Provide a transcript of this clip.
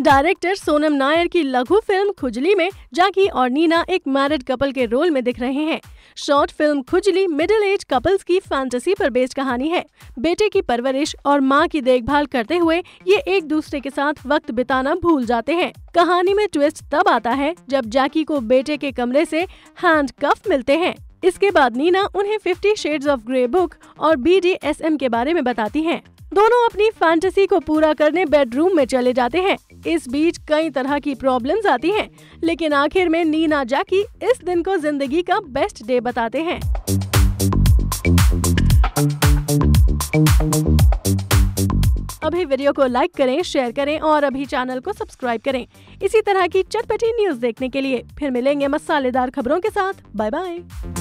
Director Sonam Nair की लघु film खुजली में, जाकी और नीना एक मैरिड कपल के रोल में दिख रहे हैं। Short film Khujli middle age couples की फैंटेसी पर बेस्ड कहानी है। बेटे की परवरिश और माँ की देखभाल करते हुए ये एक दूसरे के साथ वक्त बिताना भूल जाते हैं। कहानी में ट्विस्ट तब आता है जब जाकी को बेटे के कमरे से हैंड कफ मिलते हैं। इसके बाद नीना उन्हें fifty shades of grey book और बी के बारे में बताती हैं। दोनों अपनी फैंटेसी को पूरा करने बेडरूम में चले जाते हैं। इस बीच कई तरह की प्रॉब्लम्स आती हैं, लेकिन आखिर में नीना जाकी इस दिन को ज़िंदगी का बेस्ट डे बताते हैं। अभी वीडियो को लाइक करें शेयर करें और अभी चैनल को सब्सक्राइब करें। इसी तरह की चटपटी न्यूज़ देखने के लिए फिर मिलेंगे मसालेदार खबरों के साथ। Bye bye